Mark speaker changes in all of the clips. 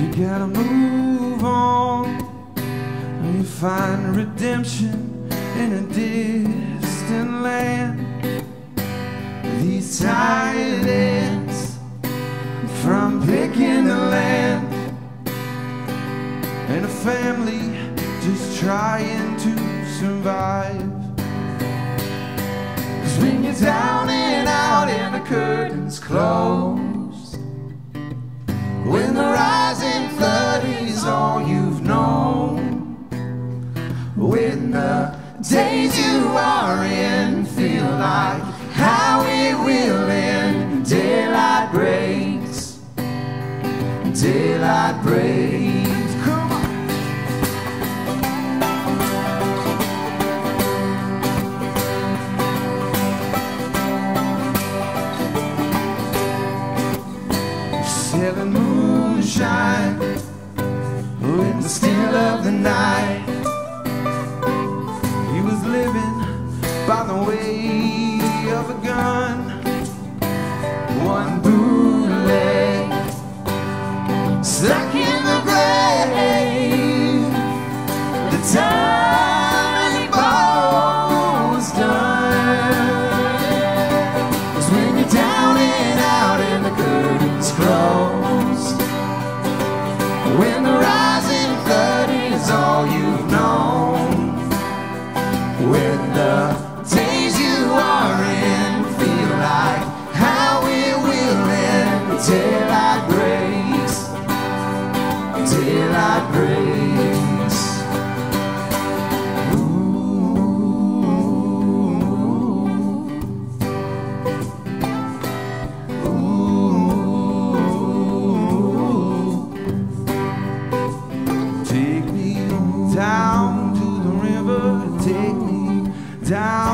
Speaker 1: You gotta move on And you find redemption in a distant land. These tired ends from picking the land. And a family just trying to survive. Cause when you're down and out and the curtains close daylight breaks. Come on. Selling moonshine in the still of the night. He was living by the way of a gun. One stuck in the grave. The time bought was done. 'Cause when you're down and out and the curtains closed, when the rising flood is all you've known, when the down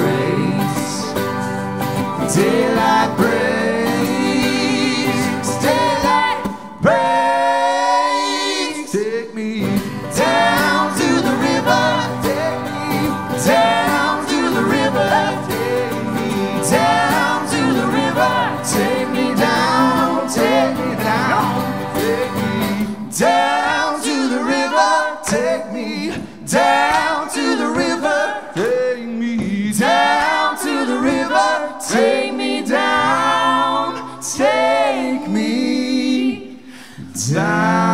Speaker 1: breaks, daylight breaks, time.